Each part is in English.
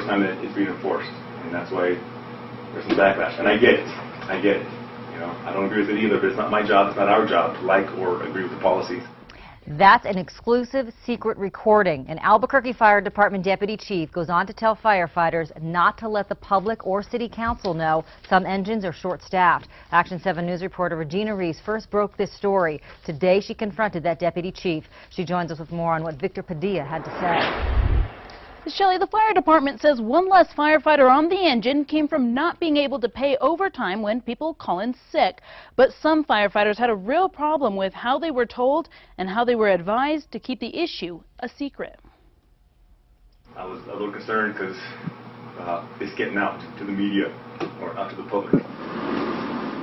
time that it's enforced, and that's why there's some backlash. And I get it. I get it. You know, I don't agree with it either, but it's not my job, it's not our job to like or agree with the policies. That's an exclusive secret recording. An Albuquerque Fire Department deputy chief goes on to tell firefighters not to let the public or city council know some engines are short-staffed. Action 7 News reporter Regina Reese first broke this story. Today she confronted that deputy chief. She joins us with more on what Victor Padilla had to say. Shelley, the fire department says one less firefighter on the engine came from not being able to pay overtime when people call in sick. But some firefighters had a real problem with how they were told and how they were advised to keep the issue a secret. I was a little concerned because uh, it's getting out to the media or out to the public.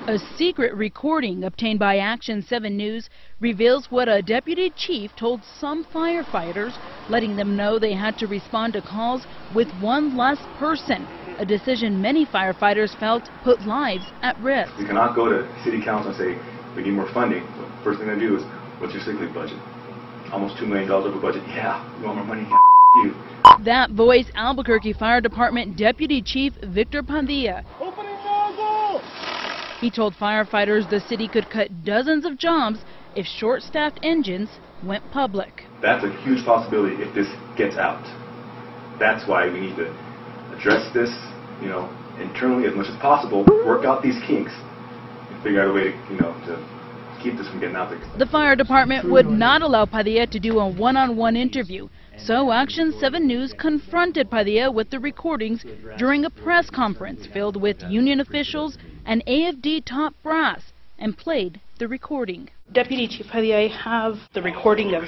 A secret recording obtained by Action 7 News reveals what a deputy chief told some firefighters, letting them know they had to respond to calls with one less person, a decision many firefighters felt put lives at risk. You cannot go to city council and say, we need more funding. The first thing they do is, what's your sick leave budget? Almost $2 million of a budget. Yeah, you want more money? you. That voice, Albuquerque Fire Department Deputy Chief Victor Padilla. He told firefighters the city could cut dozens of jobs if short-staffed engines went public. That's a huge possibility if this gets out. That's why we need to address this, you know, internally as much as possible, work out these kinks, and figure out a way to, you know, to keep this from getting out there. The fire department would not allow Padilla to do a one-on-one -on -one interview. So Action 7 News confronted Padilla with the recordings during a press conference filled with union officials and AFD top brass and played the recording. Deputy Chief Padilla, I have the recording of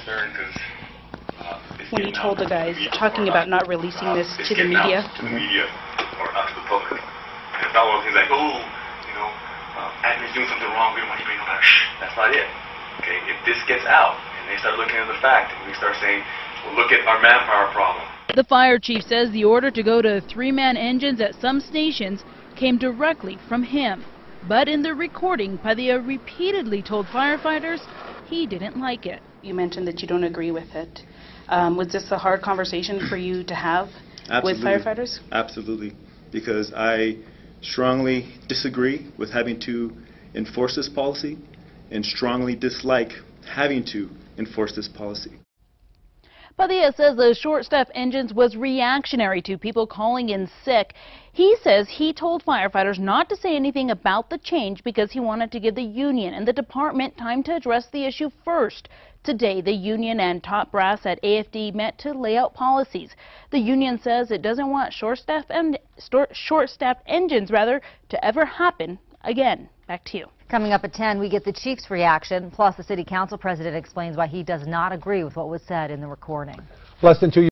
when he told the guys talking about not releasing this to the media. To the media or out to the public. And it's not one of things like, oh, you know, uh, admin's doing something wrong, we don't want anybody to know that. Shh, that's not it. Okay, if this gets out and they start looking at the fact and we start saying, well, look at our manpower problem. The fire chief says the order to go to three-man engines at some stations came directly from him. But in the recording, Padilla repeatedly told firefighters he didn't like it. You mentioned that you don't agree with it. Um, was this a hard conversation for you to have Absolutely. with firefighters? Absolutely, because I strongly disagree with having to enforce this policy and strongly dislike having to enforce this policy. Padilla says the short-staffed engines was reactionary to people calling in sick. He says he told firefighters not to say anything about the change because he wanted to give the union and the department time to address the issue first. Today, the union and top brass at AFD met to lay out policies. The union says it doesn't want short-staffed en short engines rather to ever happen again. Back to you. Coming up at 10, we get the chief's reaction, plus the city council president explains why he does not agree with what was said in the recording. Less than two